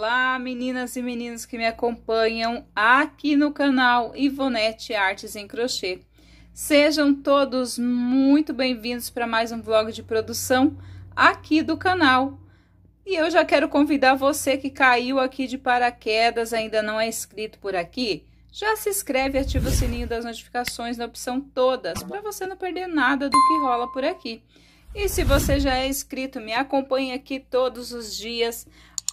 Olá, meninas e meninos que me acompanham aqui no canal Ivonete Artes em Crochê. Sejam todos muito bem-vindos para mais um vlog de produção aqui do canal. E eu já quero convidar você que caiu aqui de paraquedas, ainda não é inscrito por aqui, já se inscreve e ativa o sininho das notificações na opção todas, para você não perder nada do que rola por aqui. E se você já é inscrito, me acompanhe aqui todos os dias.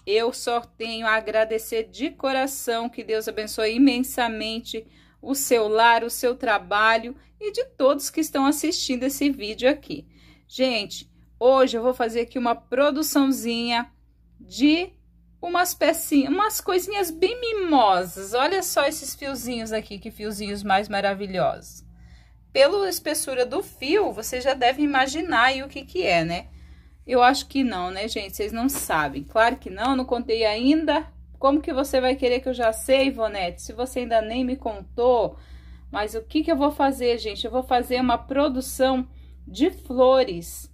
Eu só tenho a agradecer de coração que Deus abençoe imensamente o seu lar, o seu trabalho e de todos que estão assistindo esse vídeo aqui. Gente, hoje eu vou fazer aqui uma produçãozinha de umas pecinhas, umas coisinhas bem mimosas. Olha só esses fiozinhos aqui, que fiozinhos mais maravilhosos. Pela espessura do fio, você já deve imaginar aí o que que é, né? Eu acho que não, né, gente? Vocês não sabem. Claro que não, não contei ainda. Como que você vai querer que eu já sei, Ivonete? Se você ainda nem me contou. Mas o que que eu vou fazer, gente? Eu vou fazer uma produção de flores.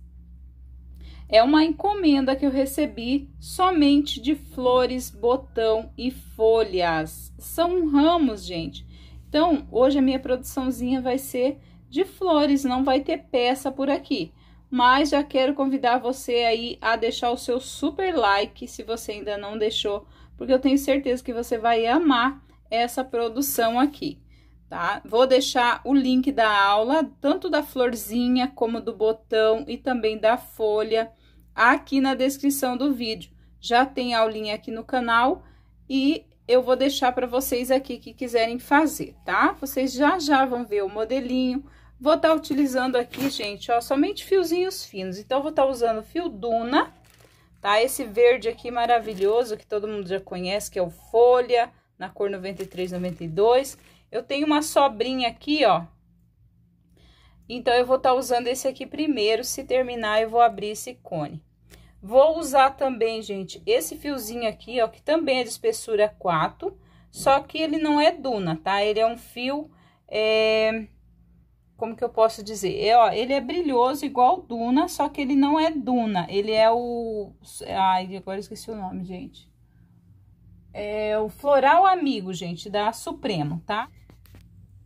É uma encomenda que eu recebi somente de flores, botão e folhas. São ramos, gente. Então, hoje a minha produçãozinha vai ser de flores, não vai ter peça por aqui. Mas já quero convidar você aí a deixar o seu super like, se você ainda não deixou, porque eu tenho certeza que você vai amar essa produção aqui, tá? Vou deixar o link da aula, tanto da florzinha como do botão e também da folha, aqui na descrição do vídeo. Já tem aulinha aqui no canal e eu vou deixar para vocês aqui que quiserem fazer, tá? Vocês já já vão ver o modelinho, Vou estar tá utilizando aqui, gente, ó, somente fiozinhos finos. Então, vou estar tá usando fio Duna, tá? Esse verde aqui maravilhoso, que todo mundo já conhece, que é o Folha, na cor 93, 92. Eu tenho uma sobrinha aqui, ó. Então, eu vou estar tá usando esse aqui primeiro, se terminar, eu vou abrir esse cone. Vou usar também, gente, esse fiozinho aqui, ó, que também é de espessura 4, só que ele não é Duna, tá? Ele é um fio... É como que eu posso dizer? É, ó, ele é brilhoso igual Duna, só que ele não é Duna, ele é o... Ai, agora esqueci o nome, gente. É o Floral Amigo, gente, da Supremo, tá?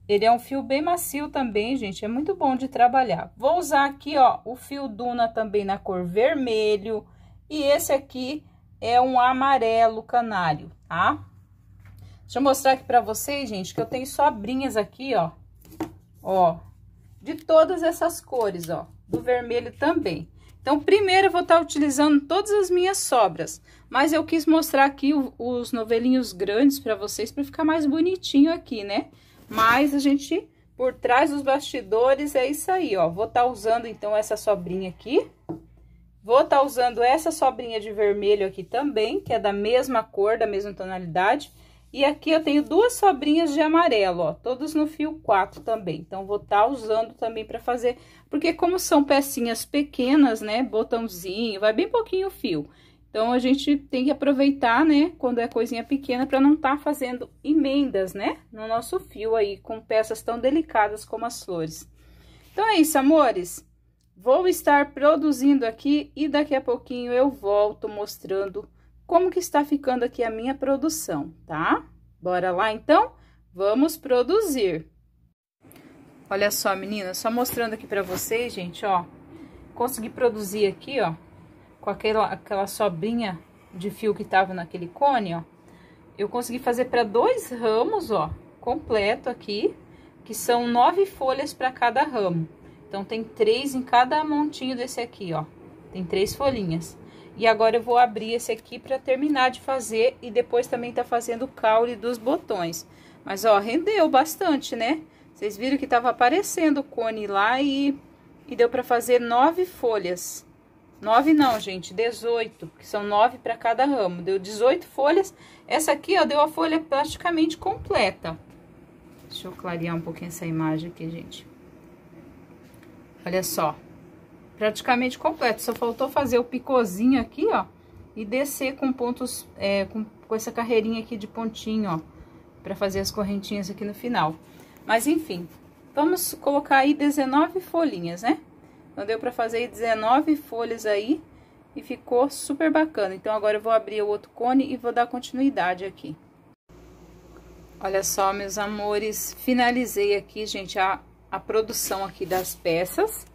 Ele é um fio bem macio também, gente, é muito bom de trabalhar. Vou usar aqui, ó, o fio Duna também na cor vermelho, e esse aqui é um amarelo canário, tá? Deixa eu mostrar aqui pra vocês, gente, que eu tenho sobrinhas aqui, ó, ó, de todas essas cores, ó, do vermelho também. Então, primeiro eu vou estar tá utilizando todas as minhas sobras, mas eu quis mostrar aqui os novelinhos grandes para vocês, para ficar mais bonitinho aqui, né? Mas a gente, por trás dos bastidores, é isso aí, ó. Vou estar tá usando, então, essa sobrinha aqui. Vou estar tá usando essa sobrinha de vermelho aqui também, que é da mesma cor, da mesma tonalidade. E aqui eu tenho duas sobrinhas de amarelo, ó, todos no fio 4 também. Então, vou estar tá usando também para fazer, porque como são pecinhas pequenas, né, botãozinho, vai bem pouquinho o fio. Então, a gente tem que aproveitar, né, quando é coisinha pequena, para não estar tá fazendo emendas, né, no nosso fio aí, com peças tão delicadas como as flores. Então, é isso, amores. Vou estar produzindo aqui e daqui a pouquinho eu volto mostrando como que está ficando aqui a minha produção, tá? Bora lá, então? Vamos produzir. Olha só, meninas, só mostrando aqui pra vocês, gente, ó. Consegui produzir aqui, ó, com aquela, aquela sobrinha de fio que tava naquele cone, ó. Eu consegui fazer para dois ramos, ó, completo aqui, que são nove folhas para cada ramo. Então, tem três em cada montinho desse aqui, ó. Tem três folhinhas. E agora eu vou abrir esse aqui para terminar de fazer e depois também tá fazendo o caule dos botões. Mas, ó, rendeu bastante, né? Vocês viram que tava aparecendo o cone lá e, e deu para fazer nove folhas. Nove não, gente, dezoito, que são nove para cada ramo. Deu 18 folhas. Essa aqui, ó, deu a folha praticamente completa. Deixa eu clarear um pouquinho essa imagem aqui, gente. Olha só praticamente completo. Só faltou fazer o picôzinho aqui, ó, e descer com pontos, é, com, com essa carreirinha aqui de pontinho, ó, pra fazer as correntinhas aqui no final. Mas, enfim, vamos colocar aí 19 folhinhas, né? Então, deu pra fazer 19 folhas aí, e ficou super bacana. Então, agora eu vou abrir o outro cone e vou dar continuidade aqui. Olha só, meus amores, finalizei aqui, gente, a, a produção aqui das peças.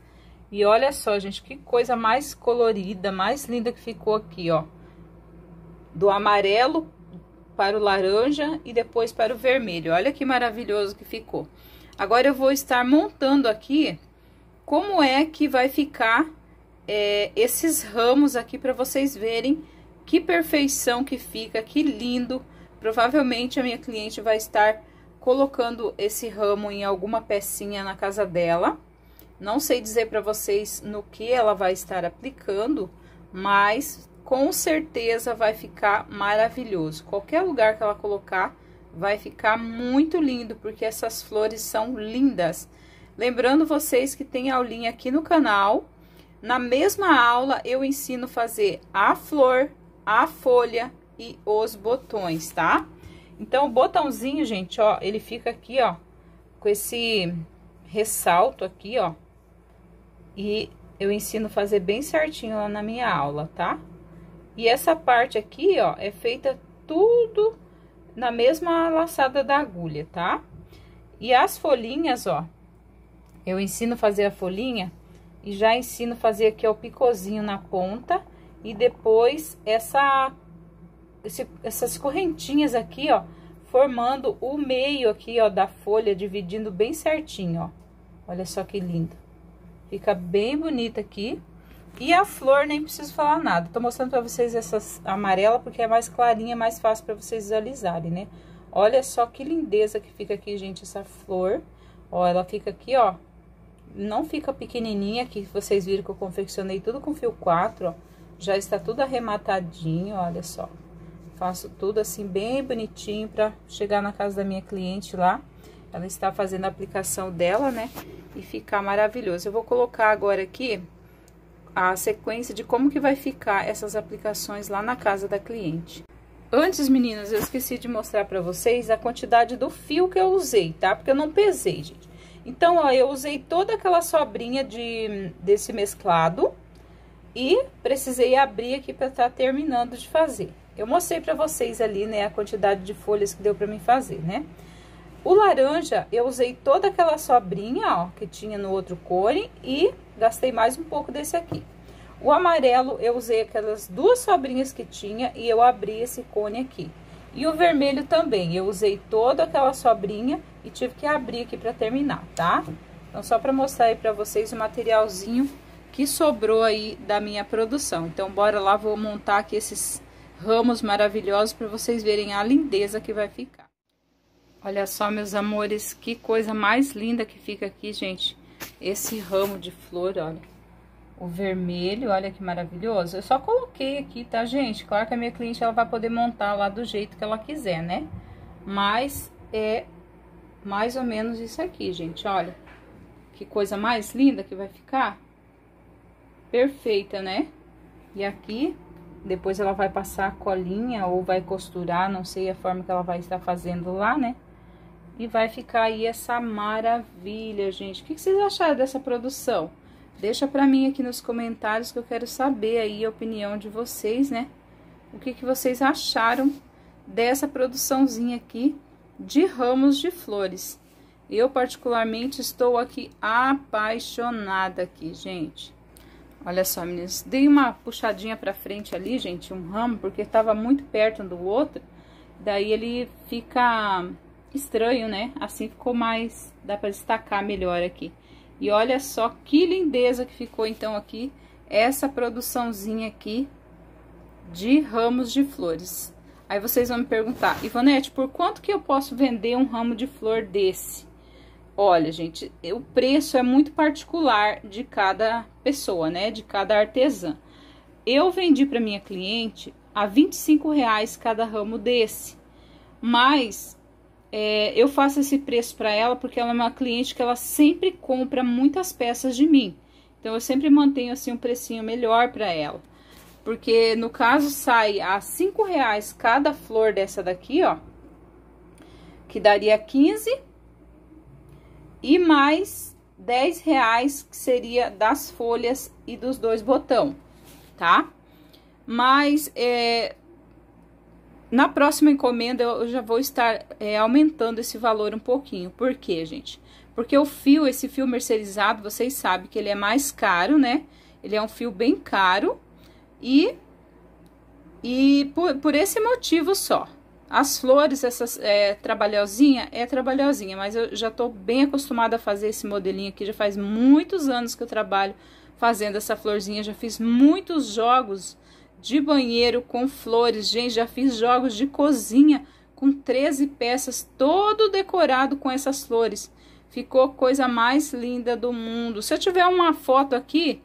E olha só, gente, que coisa mais colorida, mais linda que ficou aqui, ó. Do amarelo para o laranja e depois para o vermelho. Olha que maravilhoso que ficou. Agora eu vou estar montando aqui como é que vai ficar é, esses ramos aqui para vocês verem que perfeição que fica, que lindo. Provavelmente a minha cliente vai estar colocando esse ramo em alguma pecinha na casa dela. Não sei dizer para vocês no que ela vai estar aplicando, mas com certeza vai ficar maravilhoso. Qualquer lugar que ela colocar vai ficar muito lindo, porque essas flores são lindas. Lembrando vocês que tem aulinha aqui no canal na mesma aula, eu ensino fazer a flor, a folha e os botões, tá? Então, o botãozinho, gente, ó, ele fica aqui, ó, com esse ressalto aqui, ó. E eu ensino a fazer bem certinho lá na minha aula, tá? E essa parte aqui, ó, é feita tudo na mesma laçada da agulha, tá? E as folhinhas, ó, eu ensino a fazer a folhinha e já ensino a fazer aqui ó, o picozinho na ponta e depois essa esse, essas correntinhas aqui, ó, formando o meio aqui, ó, da folha, dividindo bem certinho, ó. Olha só que lindo. Fica bem bonita aqui. E a flor, nem preciso falar nada. Tô mostrando pra vocês essa amarela, porque é mais clarinha, mais fácil pra vocês visualizarem, né? Olha só que lindeza que fica aqui, gente, essa flor. Ó, ela fica aqui, ó, não fica pequenininha, que vocês viram que eu confeccionei tudo com fio 4, ó. Já está tudo arrematadinho, olha só. Faço tudo assim bem bonitinho para chegar na casa da minha cliente lá. Ela está fazendo a aplicação dela, né? E ficar maravilhoso. Eu vou colocar agora aqui a sequência de como que vai ficar essas aplicações lá na casa da cliente. Antes, meninas, eu esqueci de mostrar para vocês a quantidade do fio que eu usei, tá? Porque eu não pesei, gente. Então, ó, eu usei toda aquela sobrinha de, desse mesclado e precisei abrir aqui para estar tá terminando de fazer. Eu mostrei para vocês ali, né, a quantidade de folhas que deu para mim fazer, né? O laranja, eu usei toda aquela sobrinha, ó, que tinha no outro cone e gastei mais um pouco desse aqui. O amarelo, eu usei aquelas duas sobrinhas que tinha e eu abri esse cone aqui. E o vermelho também, eu usei toda aquela sobrinha e tive que abrir aqui para terminar, tá? Então, só para mostrar aí para vocês o materialzinho que sobrou aí da minha produção. Então, bora lá, vou montar aqui esses ramos maravilhosos para vocês verem a lindeza que vai ficar. Olha só, meus amores, que coisa mais linda que fica aqui, gente. Esse ramo de flor, olha o vermelho, olha que maravilhoso. Eu só coloquei aqui, tá, gente? Claro que a minha cliente, ela vai poder montar lá do jeito que ela quiser, né? Mas é mais ou menos isso aqui, gente, olha. Que coisa mais linda que vai ficar. Perfeita, né? E aqui, depois ela vai passar a colinha ou vai costurar, não sei a forma que ela vai estar fazendo lá, né? E vai ficar aí essa maravilha, gente. O que vocês acharam dessa produção? Deixa pra mim aqui nos comentários que eu quero saber aí a opinião de vocês, né? O que, que vocês acharam dessa produçãozinha aqui de ramos de flores. Eu, particularmente, estou aqui apaixonada aqui, gente. Olha só, meninas, dei uma puxadinha pra frente ali, gente, um ramo, porque tava muito perto um do outro. Daí ele fica estranho, né? Assim ficou mais, dá pra destacar melhor aqui. E olha só que lindeza que ficou então aqui essa produçãozinha aqui de ramos de flores. Aí vocês vão me perguntar, Ivonete, por quanto que eu posso vender um ramo de flor desse? Olha, gente, o preço é muito particular de cada pessoa, né? De cada artesã. Eu vendi para minha cliente a 25 reais cada ramo desse. Mas é, eu faço esse preço para ela porque ela é uma cliente que ela sempre compra muitas peças de mim. Então, eu sempre mantenho assim um precinho melhor para ela. Porque no caso sai a cinco reais cada flor dessa daqui, ó. Que daria 15. E mais 10 reais que seria das folhas e dos dois botão, tá? mas é, na próxima encomenda eu já vou estar é, aumentando esse valor um pouquinho. Por quê, gente? Porque o fio, esse fio mercerizado, vocês sabem que ele é mais caro, né? Ele é um fio bem caro e, e por, por esse motivo só. As flores, essas é, trabalhosinha, é trabalhosinha, mas eu já tô bem acostumada a fazer esse modelinho aqui, já faz muitos anos que eu trabalho fazendo essa florzinha, já fiz muitos jogos de banheiro com flores. Gente, já fiz jogos de cozinha com 13 peças, todo decorado com essas flores. Ficou coisa mais linda do mundo. Se eu tiver uma foto aqui,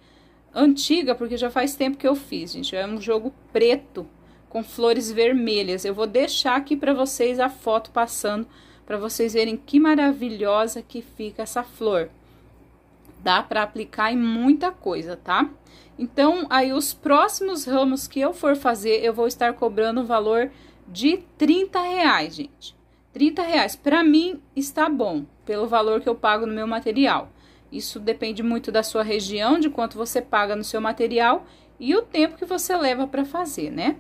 antiga, porque já faz tempo que eu fiz, gente. É um jogo preto com flores vermelhas. Eu vou deixar aqui para vocês a foto passando, para vocês verem que maravilhosa que fica essa flor. Dá para aplicar em muita coisa, tá? Então, aí os próximos ramos que eu for fazer, eu vou estar cobrando o valor de 30 reais, gente. 30 reais, para mim, está bom, pelo valor que eu pago no meu material. Isso depende muito da sua região, de quanto você paga no seu material e o tempo que você leva para fazer, né?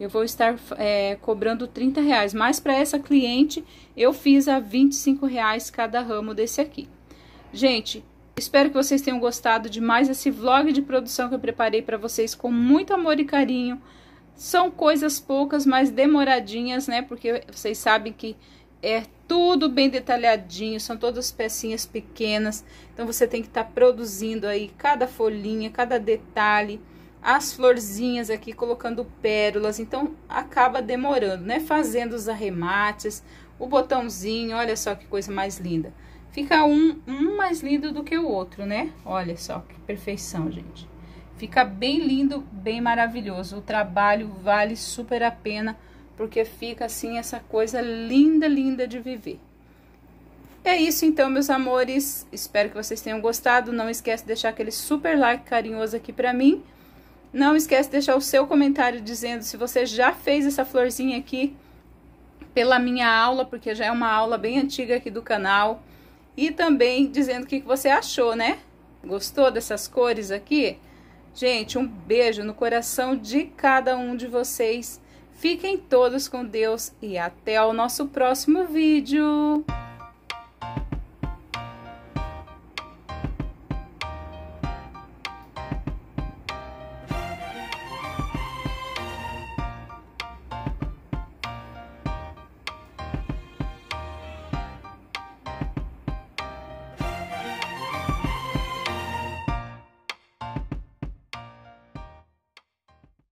Eu vou estar é, cobrando 30 reais, mas para essa cliente eu fiz a 25 reais cada ramo desse aqui. Gente, Espero que vocês tenham gostado de mais esse vlog de produção que eu preparei para vocês com muito amor e carinho. São coisas poucas, mas demoradinhas, né? Porque vocês sabem que é tudo bem detalhadinho, são todas pecinhas pequenas. Então você tem que estar tá produzindo aí cada folhinha, cada detalhe, as florzinhas aqui colocando pérolas. Então acaba demorando, né? Fazendo os arremates, o botãozinho, olha só que coisa mais linda. Fica um, um mais lindo do que o outro, né? Olha só que perfeição, gente. Fica bem lindo, bem maravilhoso. O trabalho vale super a pena, porque fica assim essa coisa linda, linda de viver. É isso então, meus amores. Espero que vocês tenham gostado. Não esquece de deixar aquele super like carinhoso aqui pra mim. Não esquece de deixar o seu comentário dizendo se você já fez essa florzinha aqui pela minha aula, porque já é uma aula bem antiga aqui do canal e também dizendo o que você achou, né? Gostou dessas cores aqui? Gente, um beijo no coração de cada um de vocês. Fiquem todos com Deus e até o nosso próximo vídeo.